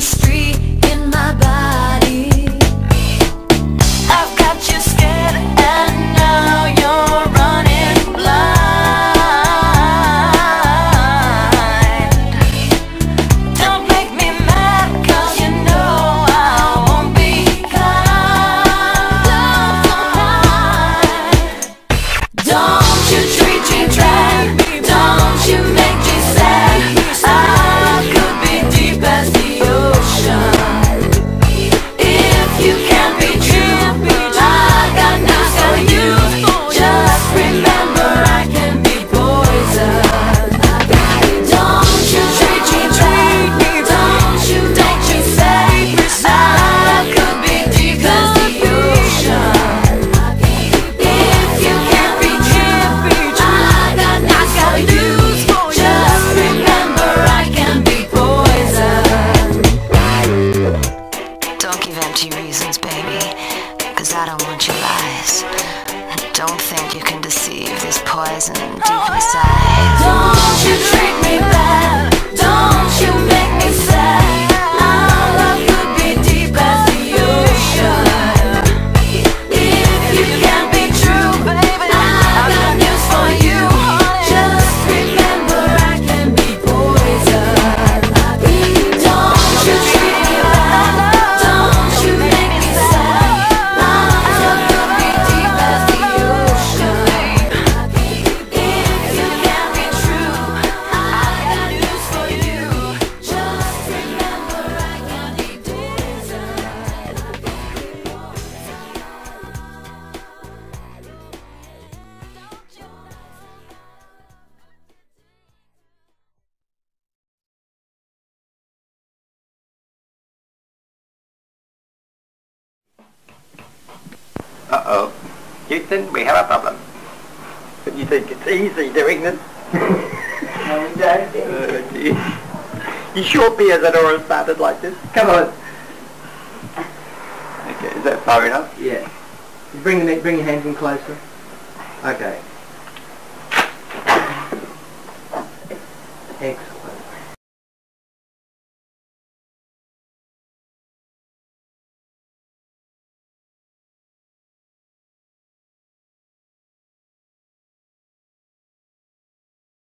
street in my body. you reasons, baby, cause I don't want your lies. Don't think you can deceive this poison deep inside. Don't you treat me Uh-oh. Houston, we have a problem. But you think it's easy doing this? Oh, gee. You sure Piers had always started like this? Come on. Okay, is that far enough? Yeah. You bring the bring your hands in closer. Okay. Excellent.